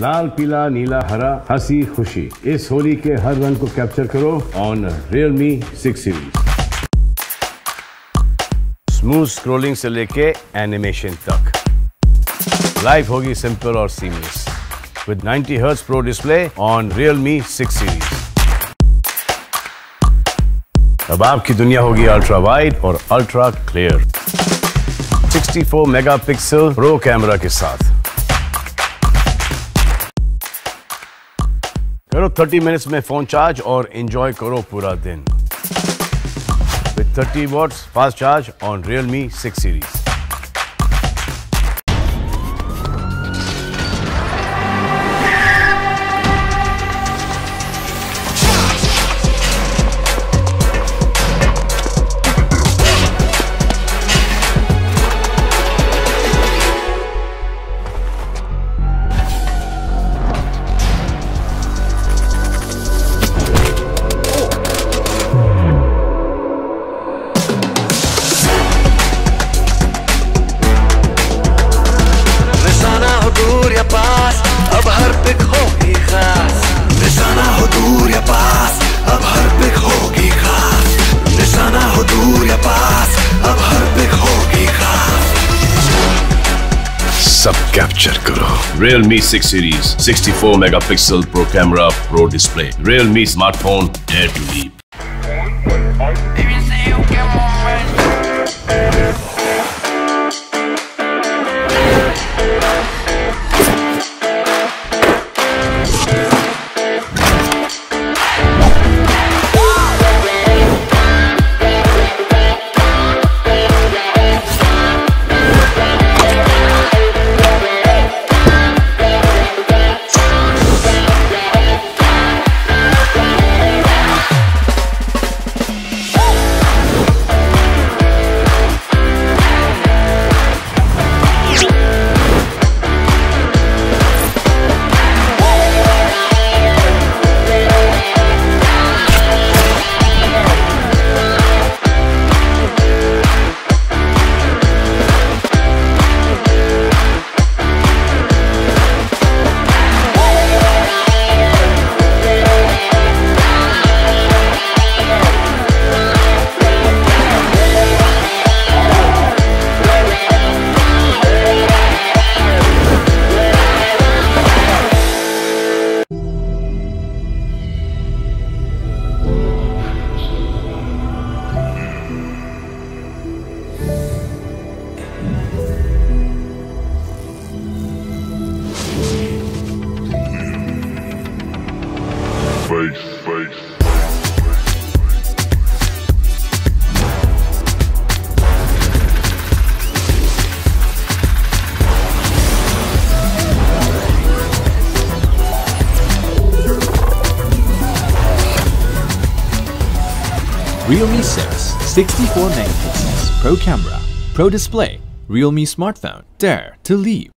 लाल, पीला, नीला, हरा, हँसी, खुशी। इस होली के हर रंग को कैप्चर करो on Realme 6 series smooth scrolling से लेके एनिमेशन तक। लाइफ होगी सिंपल और seamless with 90 hertz pro display on Realme 6 series अब आपकी दुनिया होगी अल्ट्रा वाइड और ultra clear 64 megapixel pro camera के साथ। करो 30 मिनट्स में फ़ोन चार्ज और एंजॉय करो पूरा दिन। With 30 watts fast charge on Realme six series सब कैप्चर करो Realme 6 series 64 megapixel pro camera pro display Realme smartphone dare to leap Baby, face, face. Realme 6, 64 megapixels, pro camera, pro display, Realme smartphone, dare to leap.